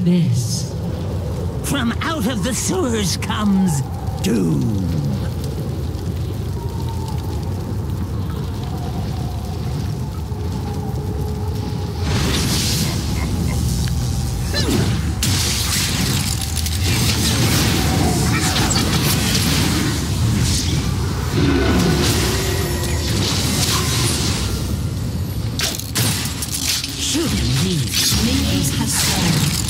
abyss. From out of the sewers comes doom. Surely these minions have fallen.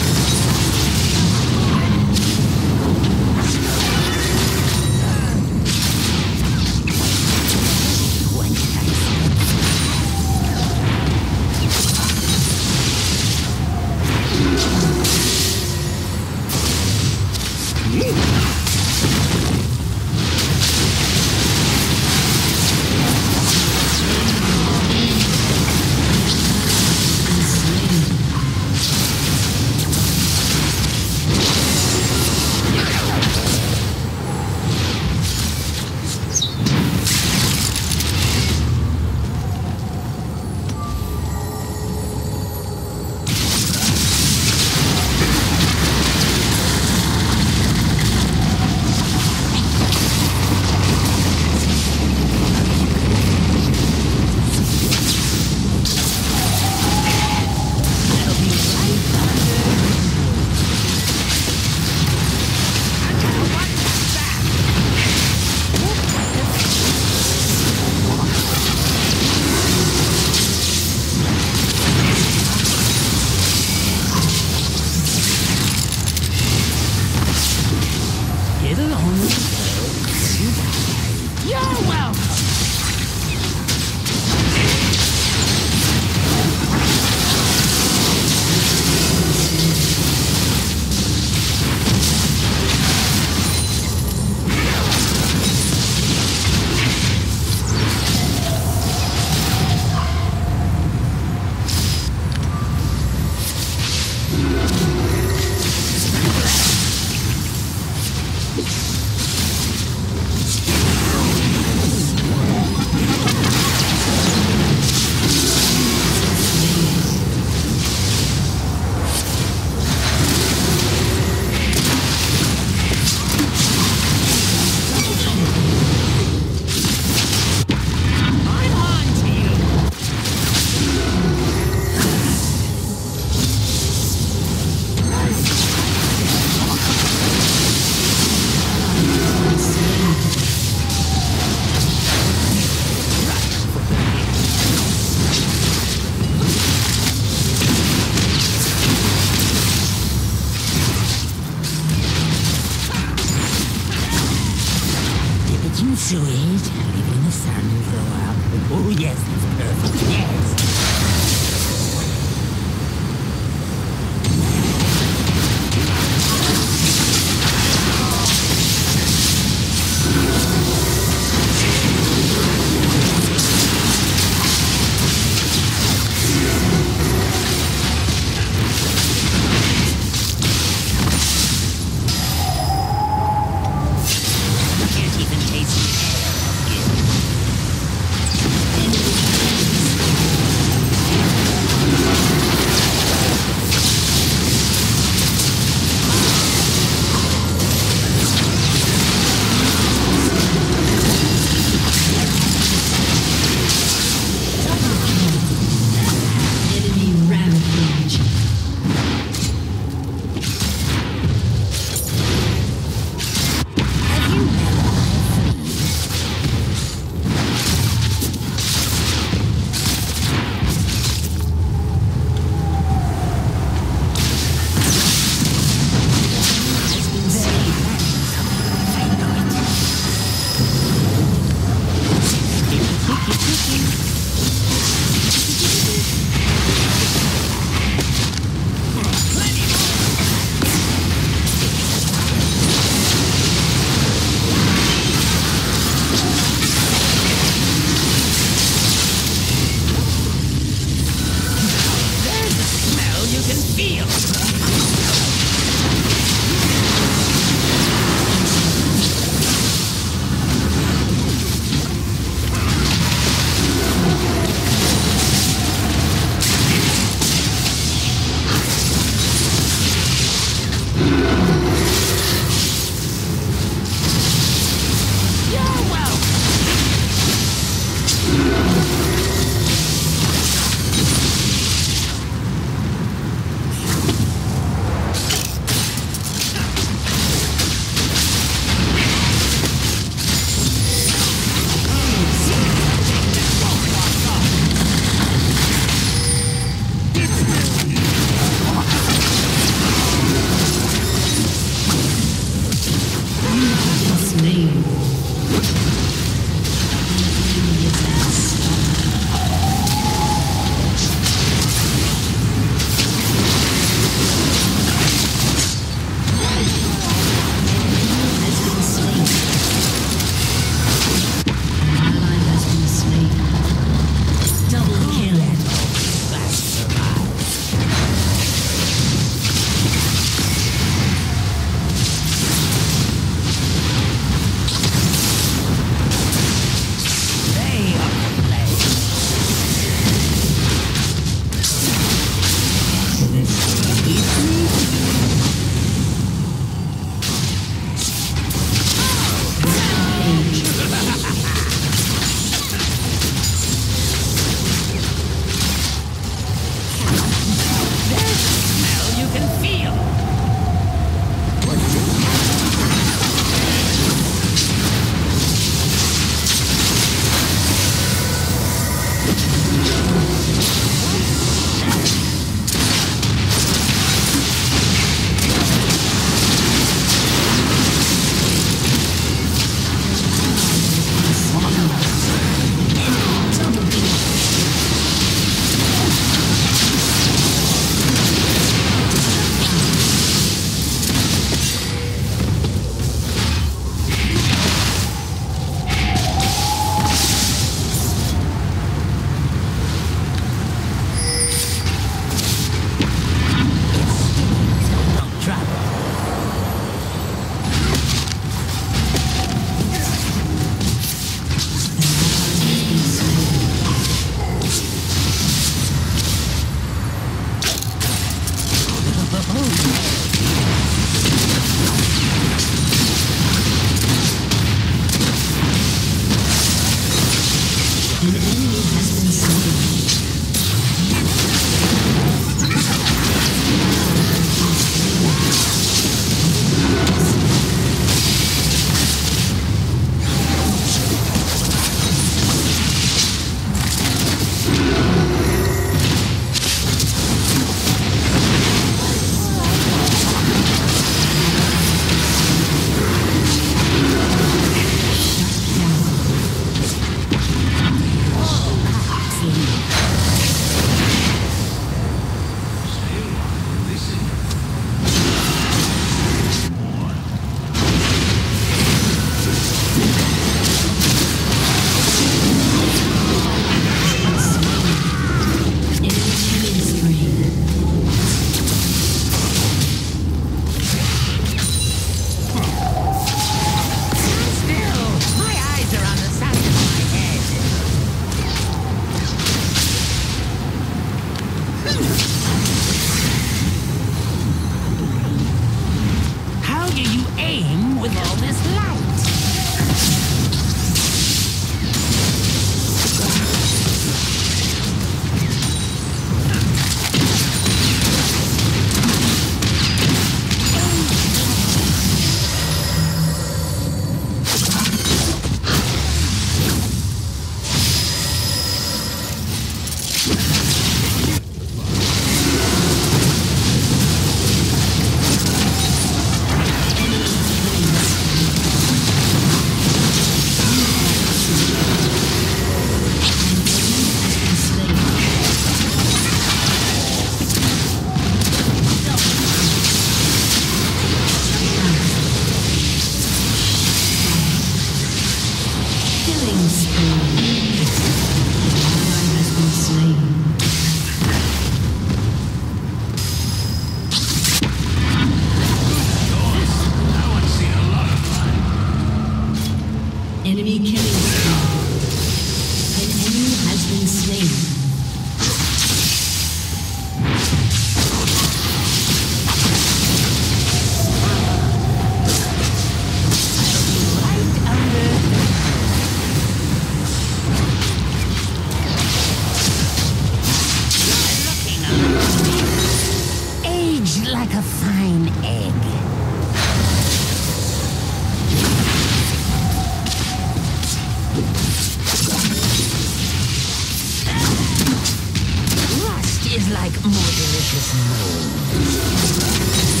delicious mold.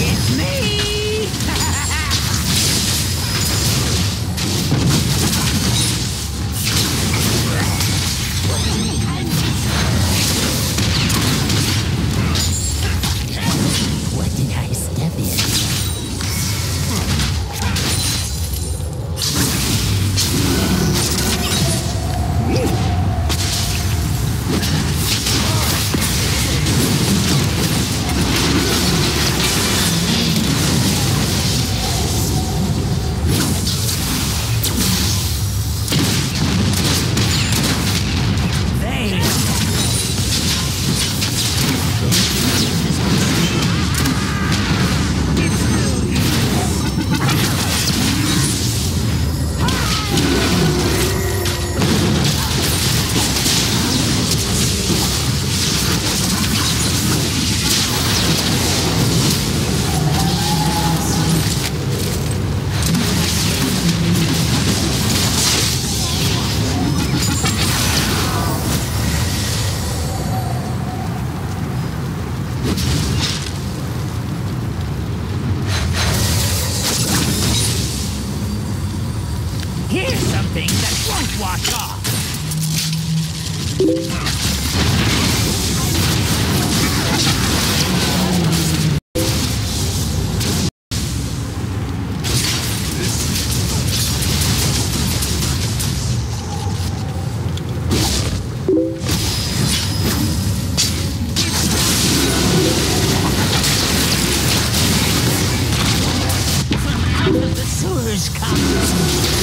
It's me! Here's something that won't wash off. Pursuers come.